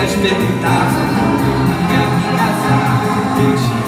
queres ter me dar, eu te